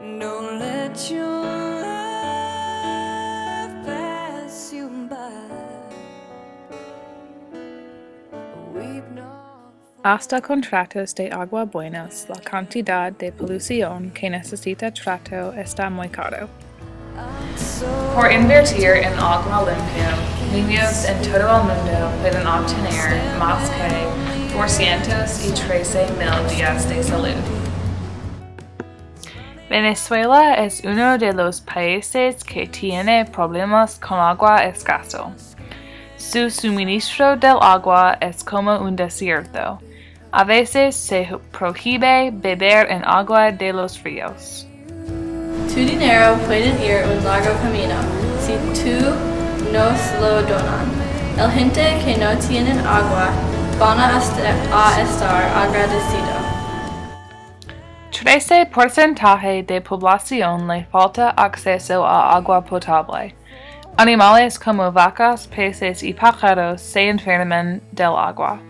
Don't let your love pass you by. Hasta contratos de agua buenas, la cantidad de polución que necesita trato está muy caro. Por invertir en agua limpia, niños en todo el mundo pueden obtener más que 413 mil días de salud. Venezuela es uno de los países que tiene problemas con agua escaso. Su suministro del agua es como un desierto. A veces se prohíbe beber en agua de los ríos. Tu dinero puede ir un largo camino si tú nos lo donan. El gente que no tienen agua van a estar agradecido. 13% de población le falta acceso a agua potable. Animales como vacas, peces y pájaros se enferman del agua.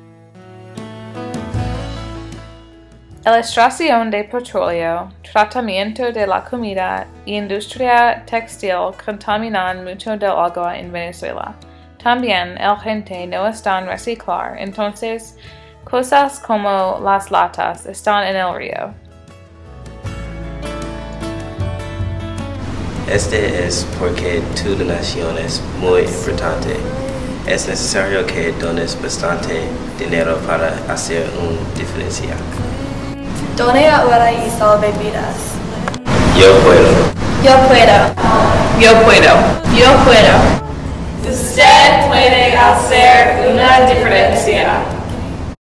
La extracción de petróleo, tratamiento de la comida e industria textil contaminan mucho del agua en Venezuela. También el gente no están reciclar, entonces cosas como las latas están en el río. Este es porque tu donación es muy importante. Es necesario que dones bastante dinero para hacer una diferencia. Done ahora y salve vidas. Yo puedo. Yo puedo. Yo puedo. Yo puedo. Usted puede hacer una diferencia.